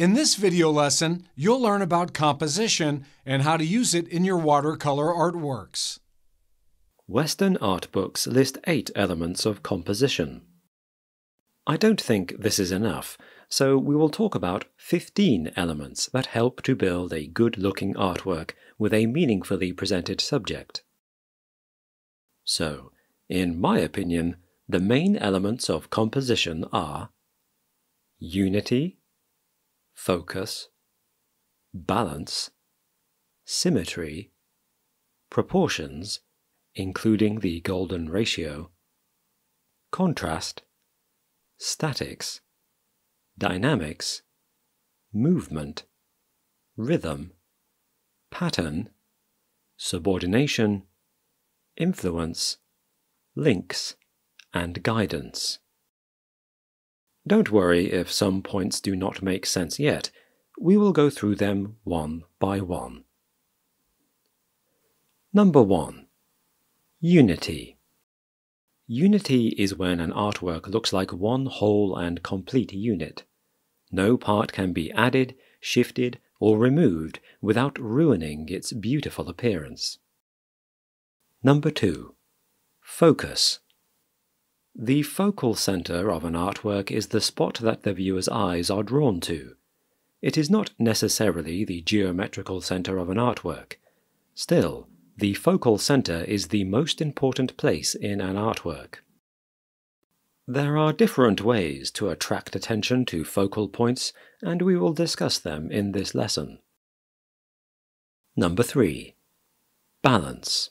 In this video lesson, you'll learn about composition and how to use it in your watercolor artworks. Western art books list eight elements of composition. I don't think this is enough, so we will talk about 15 elements that help to build a good-looking artwork with a meaningfully presented subject. So, in my opinion, the main elements of composition are unity, focus, balance, symmetry, proportions, including the golden ratio, contrast, statics, dynamics, movement, rhythm, pattern, subordination, influence, links, and guidance. Don't worry if some points do not make sense yet. We will go through them one by one. Number 1. Unity. Unity is when an artwork looks like one whole and complete unit. No part can be added, shifted, or removed without ruining its beautiful appearance. Number 2. Focus. The focal center of an artwork is the spot that the viewer's eyes are drawn to. It is not necessarily the geometrical center of an artwork. Still, the focal center is the most important place in an artwork. There are different ways to attract attention to focal points, and we will discuss them in this lesson. Number 3. Balance.